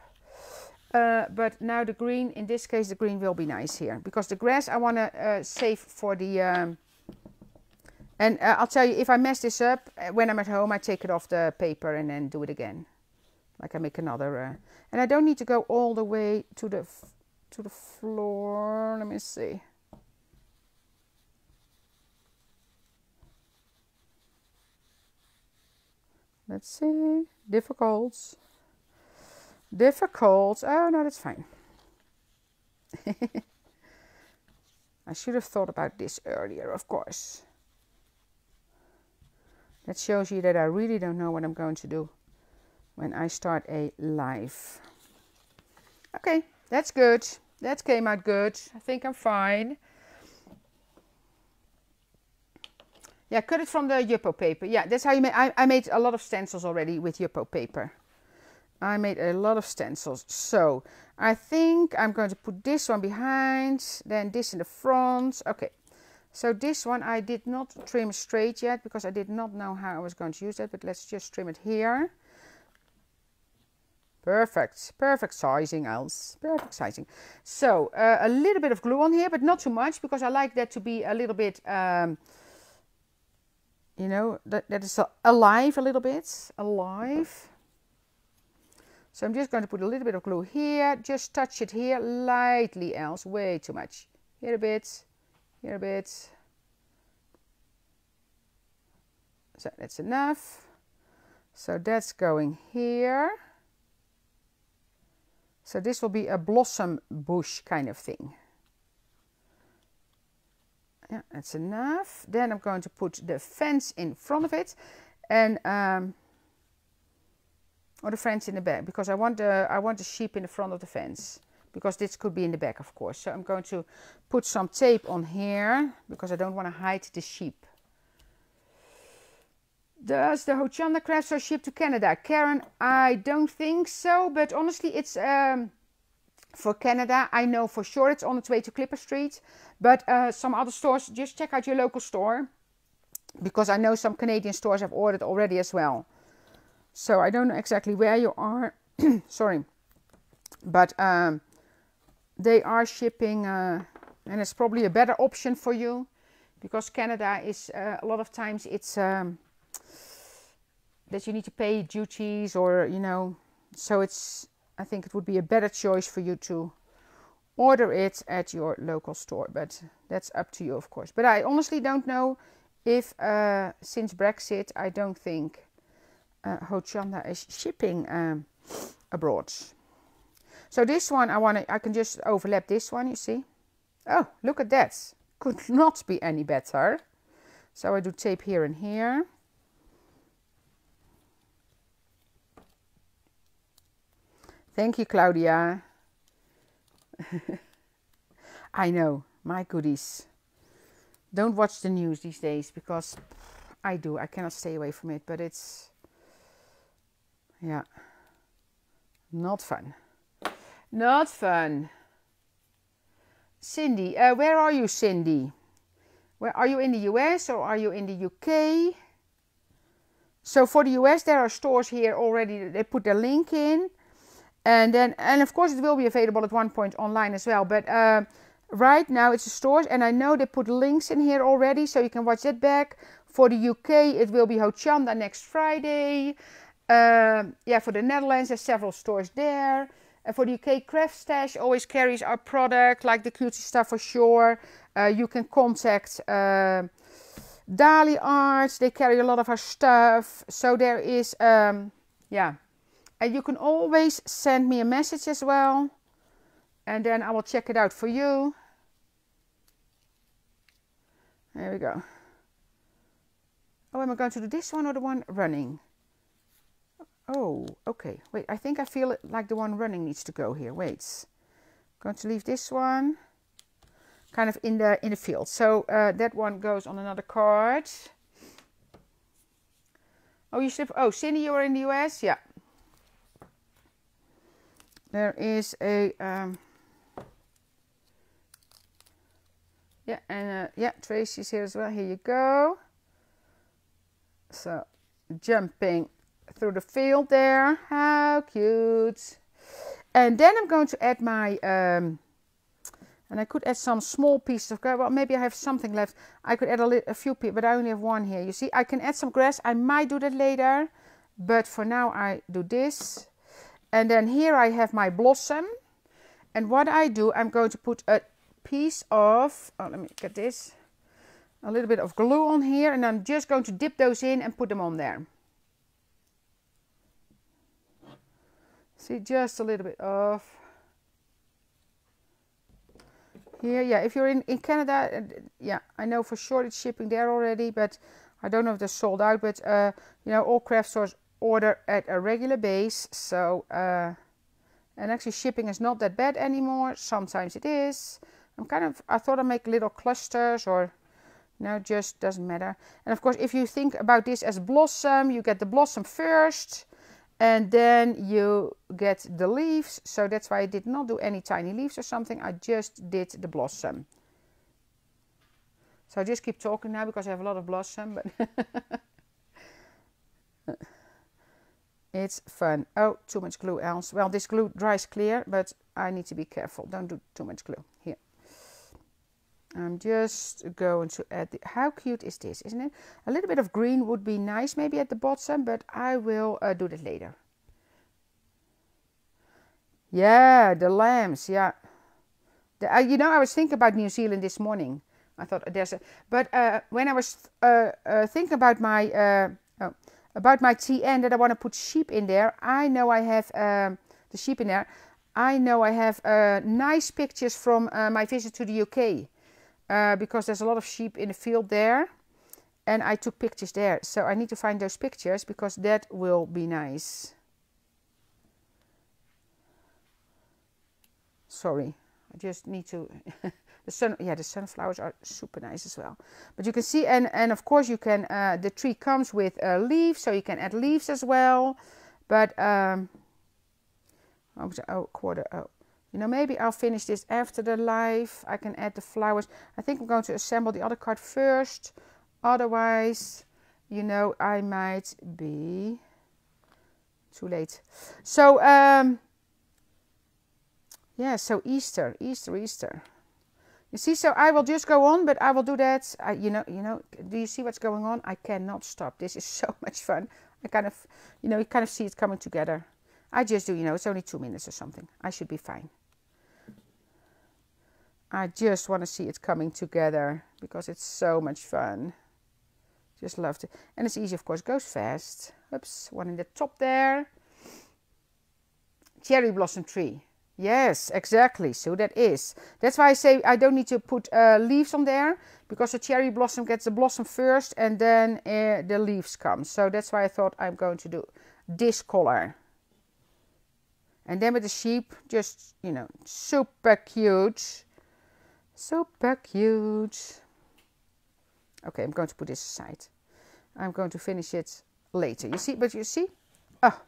Uh, but now the green, in this case, the green will be nice here. Because the grass I want to uh, save for the... Um, and uh, I'll tell you, if I mess this up, uh, when I'm at home, I take it off the paper and then do it again. Like I make another. Uh, and I don't need to go all the way to the, to the floor. Let me see. Let's see. Difficult. Difficult. Oh, no, that's fine. I should have thought about this earlier, of course. That shows you that I really don't know what I'm going to do when I start a live. Okay, that's good. That came out good. I think I'm fine. Yeah, cut it from the Yupo paper. Yeah, that's how you make. I, I made a lot of stencils already with Yupo paper. I made a lot of stencils. So I think I'm going to put this one behind, then this in the front. Okay, so this one I did not trim straight yet because I did not know how I was going to use that, but let's just trim it here. Perfect, perfect sizing, Els. Perfect sizing. So uh, a little bit of glue on here, but not too much because I like that to be a little bit, um, you know, that, that is alive a little bit, alive. So I'm just going to put a little bit of glue here, just touch it here lightly, Els way too much. Here a bit, here a bit. So that's enough. So that's going here. So this will be a blossom bush kind of thing. Yeah, that's enough. Then I'm going to put the fence in front of it and um, or the fence in the back because I want the I want the sheep in the front of the fence because this could be in the back of course. So I'm going to put some tape on here because I don't want to hide the sheep. Does the Hochanda crafts are shipped to Canada? Karen I don't think so but honestly it's um, for Canada I know for sure it's on its way to Clipper Street but uh, some other stores just check out your local store because I know some Canadian stores have ordered already as well. So I don't know exactly where you are sorry but um, they are shipping, uh, and it's probably a better option for you because Canada is uh, a lot of times it's um, that you need to pay duties or you know, so it's I think it would be a better choice for you to order it at your local store, but that's up to you, of course. But I honestly don't know if uh, since Brexit, I don't think uh, Hochanda is shipping um, abroad. So this one, I want to, I can just overlap this one, you see. Oh, look at that. Could not be any better. So I do tape here and here. Thank you, Claudia. I know, my goodies. Don't watch the news these days because I do. I cannot stay away from it, but it's, yeah, not fun. Not fun. Cindy, uh, where are you, Cindy? Where are you in the US or are you in the UK? So for the US, there are stores here already. They put the link in, and then and of course it will be available at one point online as well. But uh, right now it's a stores, and I know they put links in here already, so you can watch that back. For the UK, it will be Hochanda next Friday. Uh, yeah, for the Netherlands, there's several stores there. And for the UK Craft Stash always carries our product, like the Quilty stuff for sure. Uh, you can contact uh, Dali Arts. They carry a lot of our stuff. So there is, um, yeah. And you can always send me a message as well. And then I will check it out for you. There we go. Oh, am I going to do this one or the one running? Oh, okay. Wait, I think I feel it like the one running needs to go here. Wait. going to leave this one kind of in the in the field. So uh, that one goes on another card. Oh, you slip. Oh, Cindy, you are in the US? Yeah. There is a... Um, yeah, and uh, yeah, Tracy's here as well. Here you go. So, jumping through the field there. How cute. And then I'm going to add my, um, and I could add some small pieces of grass. Well, maybe I have something left. I could add a, a few pieces, but I only have one here. You see, I can add some grass. I might do that later, but for now I do this. And then here I have my blossom. And what I do, I'm going to put a piece of, oh, let me get this, a little bit of glue on here. And I'm just going to dip those in and put them on there. See, just a little bit of here. Yeah, if you're in, in Canada, uh, yeah, I know for sure it's shipping there already, but I don't know if they're sold out. But, uh, you know, all craft stores order at a regular base. So, uh, and actually shipping is not that bad anymore. Sometimes it is. I'm kind of, I thought I'd make little clusters or, no, just doesn't matter. And of course, if you think about this as blossom, you get the blossom first and then you get the leaves. So that's why I did not do any tiny leaves or something. I just did the blossom. So I just keep talking now because I have a lot of blossom, but it's fun. Oh, too much glue Els. Well, this glue dries clear, but I need to be careful. Don't do too much glue. Here. I'm just going to add the, how cute is this isn't it? A little bit of green would be nice maybe at the bottom but I will uh, do that later. Yeah the lambs yeah. The, uh, you know I was thinking about New Zealand this morning. I thought there's a but uh, when I was uh, uh, thinking about my uh, oh, about my TN that I want to put sheep in there I know I have um, the sheep in there. I know I have nice pictures from my visit to the UK uh, because there's a lot of sheep in the field there and I took pictures there. So I need to find those pictures because that will be nice. Sorry, I just need to. the sun, yeah, the sunflowers are super nice as well. But you can see, and and of course you can. Uh, the tree comes with uh, leaves, so you can add leaves as well. But um, oh, quarter. Oh, you know, maybe I'll finish this after the live. I can add the flowers. I think I'm going to assemble the other card first. Otherwise, you know, I might be too late. So, um, yeah, so Easter, Easter, Easter. You see, so I will just go on, but I will do that. I, you know, you know, do you see what's going on? I cannot stop. This is so much fun. I kind of, you know, you kind of see it coming together. I just do, you know, it's only two minutes or something. I should be fine. I just want to see it coming together because it's so much fun. Just loved it. And it's easy, of course, goes fast. Oops, one in the top there. Cherry blossom tree. Yes, exactly. So that is. That's why I say I don't need to put uh, leaves on there because the cherry blossom gets the blossom first and then uh, the leaves come. So that's why I thought I'm going to do this color. And then with the sheep, just, you know, super cute. Super cute. Okay, I'm going to put this aside. I'm going to finish it later. You see, but you see? Oh,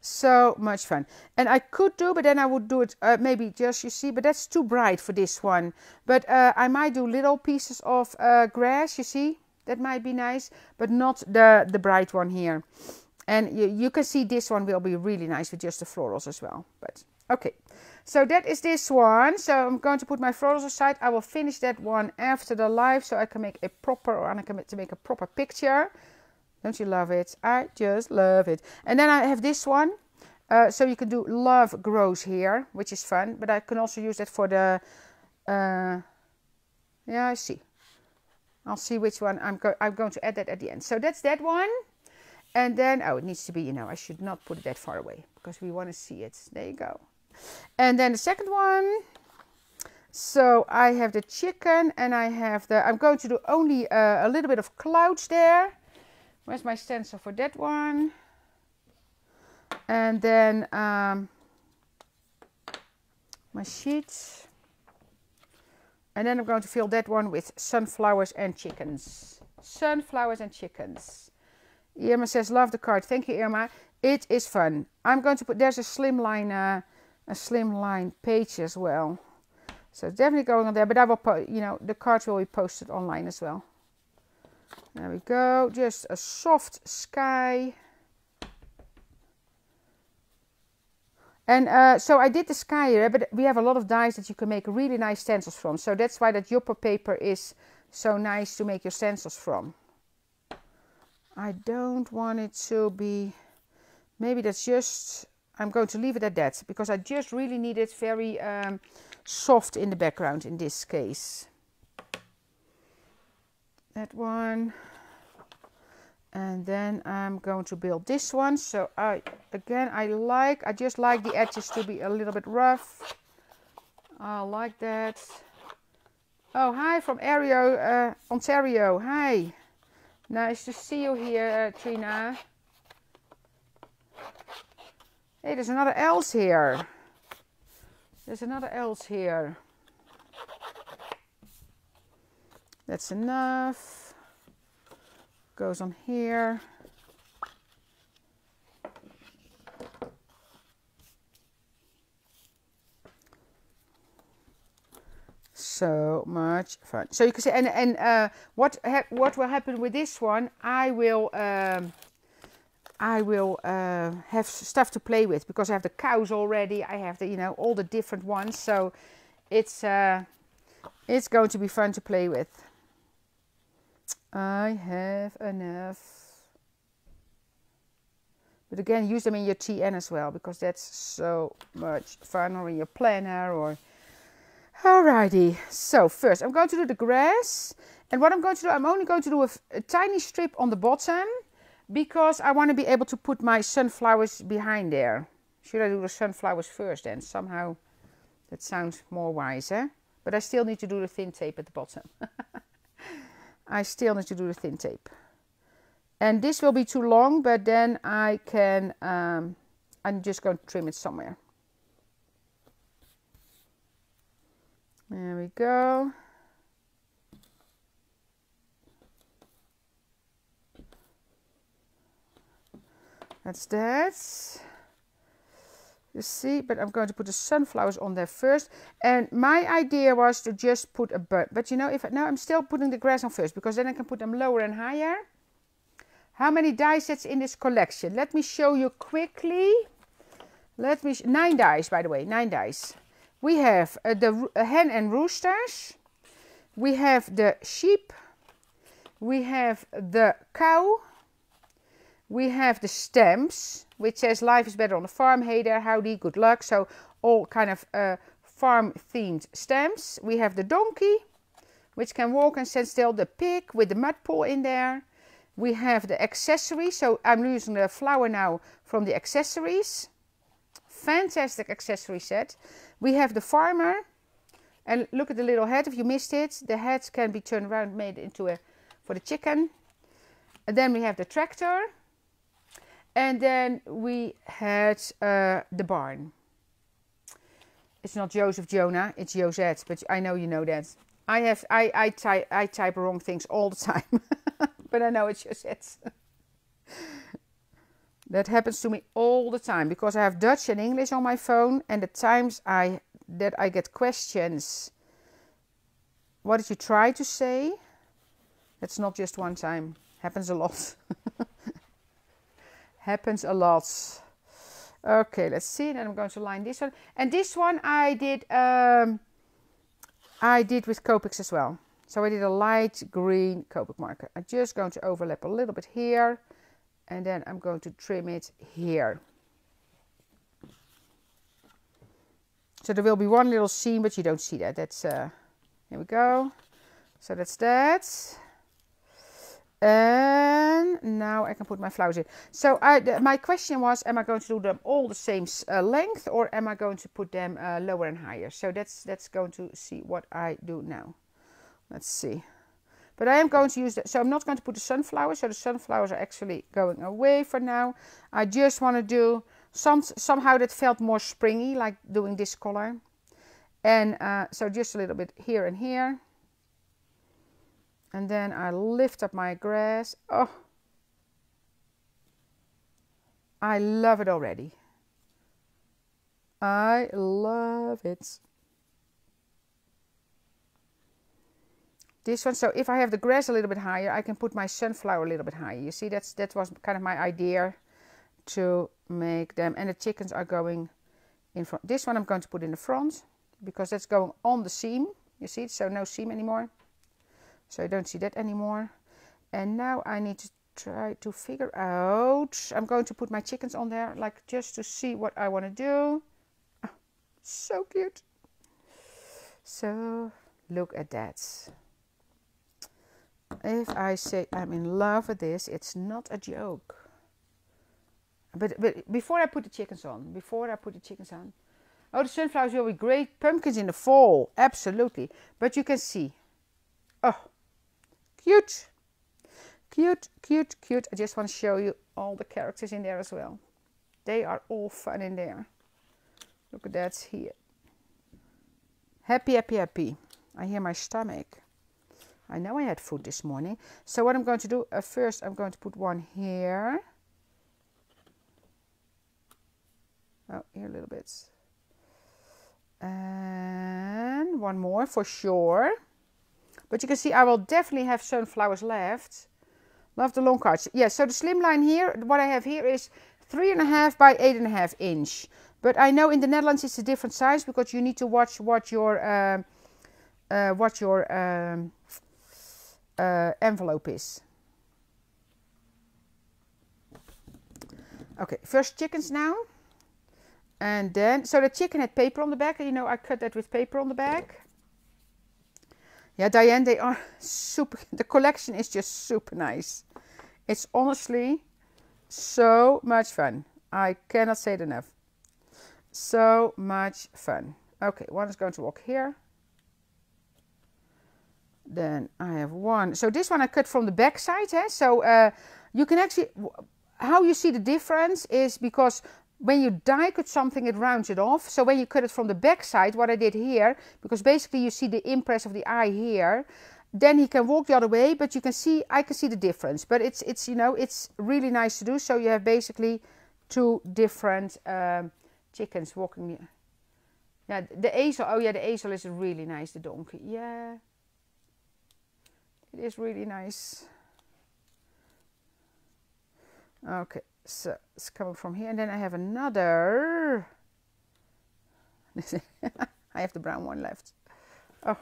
so much fun. And I could do, but then I would do it uh, maybe just, you see, but that's too bright for this one. But uh, I might do little pieces of uh, grass, you see? That might be nice, but not the, the bright one here. And you, you can see this one will be really nice with just the florals as well. But okay. So that is this one. So I'm going to put my florals aside. I will finish that one after the live so I can make a proper, or I can to make a proper picture. Don't you love it? I just love it. And then I have this one. Uh, so you can do love grows here, which is fun. But I can also use that for the, uh, yeah, I see. I'll see which one I'm, go I'm going to add that at the end. So that's that one. And then, oh, it needs to be, you know, I should not put it that far away because we want to see it. There you go. And then the second one. So I have the chicken and I have the, I'm going to do only uh, a little bit of clouds there. Where's my stencil for that one? And then um, my sheets. And then I'm going to fill that one with sunflowers and chickens. Sunflowers and chickens. Irma says, love the card. Thank you, Irma. It is fun. I'm going to put, there's a slimline uh, a slimline page as well. So it's definitely going on there, but I will put, you know, the cards will be posted online as well. There we go, just a soft sky. And uh, so I did the sky here, but we have a lot of dies that you can make really nice stencils from. So that's why that Yupo paper is so nice to make your stencils from. I don't want it to be, maybe that's just I'm going to leave it at that because I just really need it very um, soft in the background in this case. That one. and then I'm going to build this one. So I again I like I just like the edges to be a little bit rough. I like that. Oh hi from Ario, uh, Ontario. Hi. Nice to see you here uh, Trina hey there's another Els here there's another Els here that's enough goes on here. So much fun. So you can see, and and uh, what what will happen with this one? I will um, I will uh, have stuff to play with because I have the cows already. I have the you know all the different ones. So it's uh, it's going to be fun to play with. I have enough. But again, use them in your TN as well because that's so much fun or in your planner or... Alrighty, so first I'm going to do the grass. And what I'm going to do, I'm only going to do a, a tiny strip on the bottom because I want to be able to put my sunflowers behind there. Should I do the sunflowers first then? Somehow that sounds more wiser. But I still need to do the thin tape at the bottom. I still need to do the thin tape. And this will be too long, but then I can, um, I'm just going to trim it somewhere. There we go. That's that. You see but I'm going to put the sunflowers on there first. And my idea was to just put a bud. But you know if now I'm still putting the grass on first because then I can put them lower and higher. How many die sets in this collection? Let me show you quickly. Let me nine dice by the way nine dice. We have uh, the uh, hen and roosters. We have the sheep. We have the cow we have the stamps, which says life is better on the farm. Hey there, howdy, good luck. So all kind of uh, farm themed stamps. We have the donkey, which can walk and stand still. The pig with the mud pole in there. We have the accessories. So I'm using the flower now from the accessories. Fantastic accessory set. We have the farmer. And look at the little head. If you missed it, the head can be turned around, made into a for the chicken. And then we have the tractor and then we had uh, the barn. It's not Joseph Jonah, it's Josette, but I know you know that. I have I I type I type wrong things all the time, but I know it's Josette. that happens to me all the time because I have Dutch and English on my phone, and the times I that I get questions. What did you try to say? That's not just one time. Happens a lot. happens a lot. Okay, let's see. Then I'm going to line this one. And this one I did um, I did with Copics as well. So I did a light green Copic marker. I'm just going to overlap a little bit here. And then I'm going to trim it here. So there will be one little seam, but you don't see that. That's, uh, here we go. So that's that. And now I can put my flowers in. So I, my question was, am I going to do them all the same uh, length or am I going to put them uh, lower and higher? So that's, that's going to see what I do now. Let's see. But I am going to use that. So I'm not going to put the sunflowers. So the sunflowers are actually going away for now. I just want to do some, somehow that felt more springy, like doing this color. And uh, so just a little bit here and here and then I lift up my grass. Oh, I love it already. I love it. This one, so if I have the grass a little bit higher, I can put my sunflower a little bit higher. You see, that's that was kind of my idea to make them. And the chickens are going in front. This one I'm going to put in the front because that's going on the seam. You see, so no seam anymore. So I don't see that anymore. And now I need to try to figure out. I'm going to put my chickens on there, like just to see what I want to do. Oh, so cute. So look at that. if I say I'm in love with this, it's not a joke. But, but before I put the chickens on, before I put the chickens on, oh, the sunflowers will be great. Pumpkins in the fall, absolutely. But you can see, oh, cute, cute, cute, cute. I just want to show you all the characters in there as well. They are all fun in there. Look at that here. Happy, happy, happy. I hear my stomach. I know I had food this morning. So what I'm going to do, uh, first I'm going to put one here. Oh, here a little bit. And one more for sure. But you can see I will definitely have sunflowers left. Love the long cards. Yes, yeah, so the slimline here, what I have here is three and a half by eight and a half inch. But I know in the Netherlands it's a different size because you need to watch what your uh, uh, what your um, uh, envelope is. Okay, first chickens now. And then, so the chicken had paper on the back. You know, I cut that with paper on the back. Yeah, Diane, they are super. The collection is just super nice. It's honestly so much fun. I cannot say it enough. So much fun. Okay, one is going to walk here. Then I have one. So this one I cut from the back side. Eh? So uh, you can actually, how you see the difference is because when you die cut something, it rounds it off. So when you cut it from the back side, what I did here, because basically you see the impress of the eye here, then he can walk the other way, but you can see, I can see the difference. But it's, it's you know, it's really nice to do. So you have basically two different um, chickens walking. Yeah, the ezel, oh yeah, the ezel is really nice, the donkey. Yeah, it is really nice. Okay, so it's coming from here. And then I have another. I have the brown one left. Oh.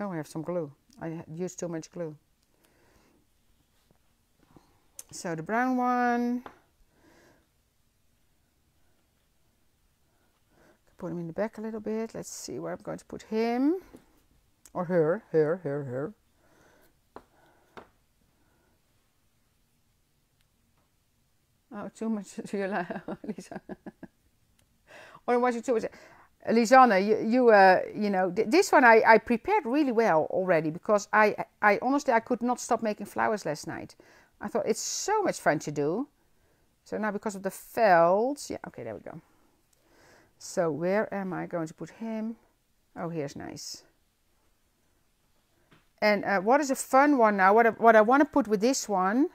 Oh, I have some glue. I used too much glue. So the brown one. Put him in the back a little bit. Let's see where I'm going to put him. Or her, her, her, her. Oh, too much Lisa. or was it too much? Lisanne, you, you, uh, you know, th this one I, I prepared really well already because I, I honestly I could not stop making flowers last night. I thought it's so much fun to do. So now because of the felts, yeah, okay, there we go. So where am I going to put him? Oh, here's nice. And uh, what is a fun one now? What I, what I want to put with this one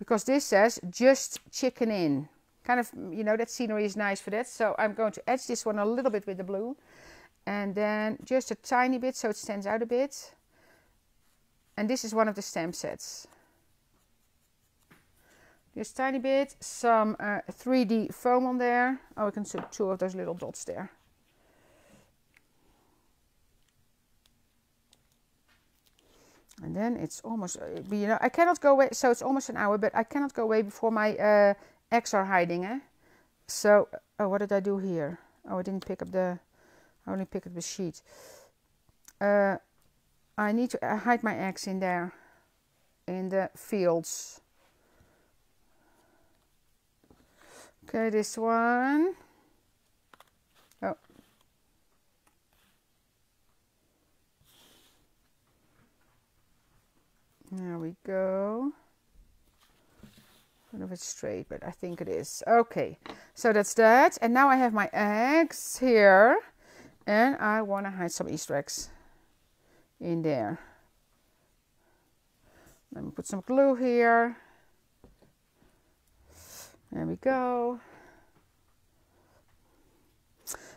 because this says just chicken in. Kind of, you know, that scenery is nice for that. So I'm going to edge this one a little bit with the blue. And then just a tiny bit so it stands out a bit. And this is one of the stamp sets. Just tiny bit, some uh, 3D foam on there. Oh, I can see two of those little dots there. And then it's almost uh, you know I cannot go away so it's almost an hour but I cannot go away before my uh, eggs are hiding eh? so oh what did I do here? Oh I didn't pick up the I only picked up the sheet. Uh, I need to uh, hide my eggs in there in the fields. Okay this one There we go. I don't know if it's straight, but I think it is. Okay, so that's that. And now I have my eggs here. And I want to hide some Easter eggs in there. Let me put some glue here. There we go.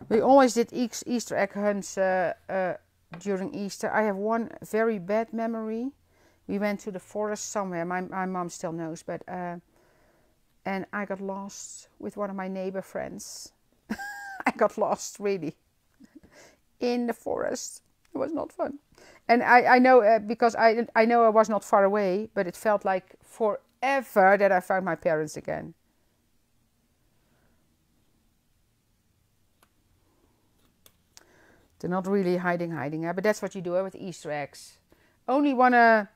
We always did Easter egg hunts uh, uh, during Easter. I have one very bad memory we went to the forest somewhere. My, my mom still knows, but uh, and I got lost with one of my neighbor friends. I got lost really in the forest. It was not fun, and I I know uh, because I I know I was not far away, but it felt like forever that I found my parents again. They're not really hiding, hiding, uh, but that's what you do uh, with Easter eggs. Only wanna,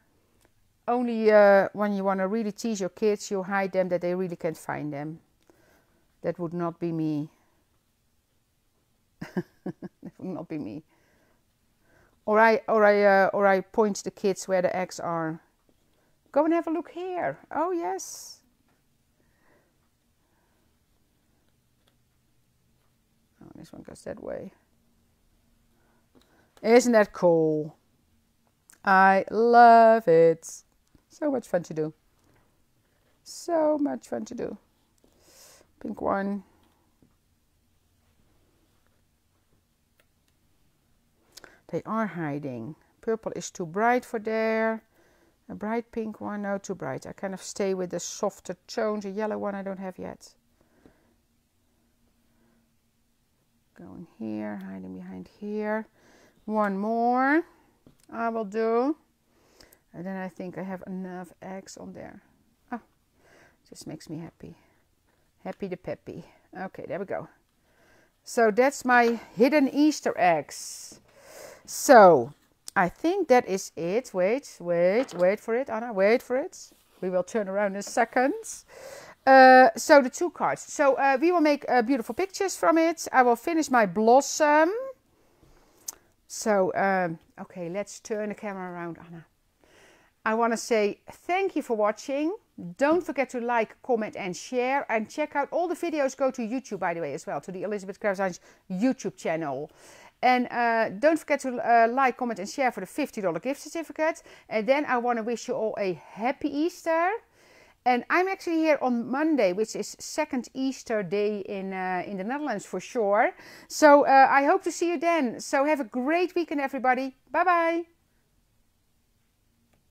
only uh, when you wanna really tease your kids, you hide them that they really can't find them. That would not be me. that would not be me. Or I, or I, uh, or I point the kids where the eggs are. Go and have a look here. Oh yes. Oh, this one goes that way. Isn't that cool? I love it. So much fun to do. So much fun to do. Pink one. They are hiding. Purple is too bright for there. A bright pink one, no, too bright. I kind of stay with the softer tones. A yellow one I don't have yet. Going here, hiding behind here. One more I will do. And then I think I have enough eggs on there. Oh, just makes me happy. Happy the peppy. Okay, there we go. So that's my hidden Easter eggs. So I think that is it. Wait, wait, wait for it, Anna. Wait for it. We will turn around in a second. Uh, so the two cards. So uh, we will make uh, beautiful pictures from it. I will finish my blossom. So, um, okay, let's turn the camera around, Anna. I want to say thank you for watching. Don't forget to like, comment, and share. And check out all the videos. Go to YouTube, by the way, as well, to the Elizabeth Craft Designs YouTube channel. And uh, don't forget to uh, like, comment, and share for the $50 gift certificate. And then I want to wish you all a happy Easter. And I'm actually here on Monday, which is second Easter day in uh, in the Netherlands for sure. So uh, I hope to see you then. So have a great weekend, everybody. Bye bye.